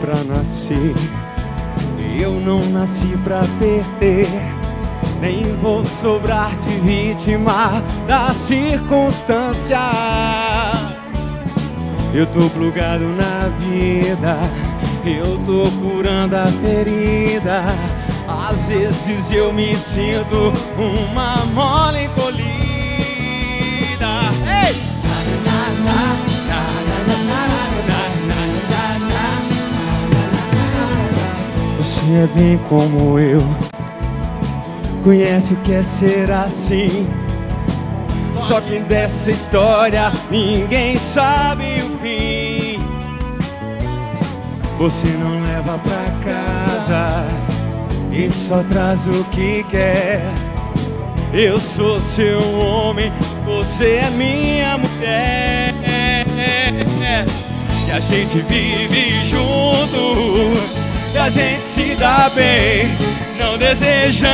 pra nascer. Eu não nasci pra perder. Nem vou sobrar de vítima da circunstância. Eu tô plugado na vida, eu tô curando a ferida. Às vezes eu me sinto uma mole Você é bem como eu, conhece o que é ser assim. Só que dessa história ninguém sabe o fim. Você não leva pra casa e só traz o que quer. Eu sou seu homem, você é minha mulher. E a gente vive junto, e a gente se dá bem. Não desejamos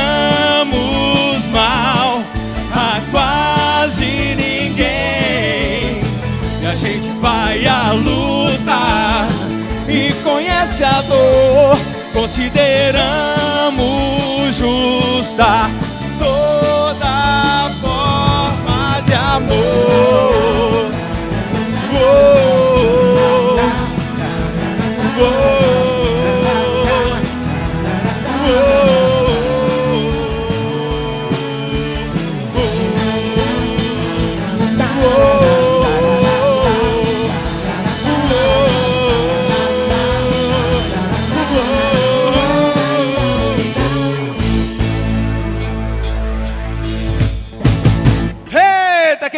mal a quase ninguém. E a gente vai à luta e conhece a dor. Consideramos justa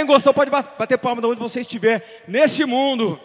gostou pode ba- bater palma de onde você estiver nesse mundo.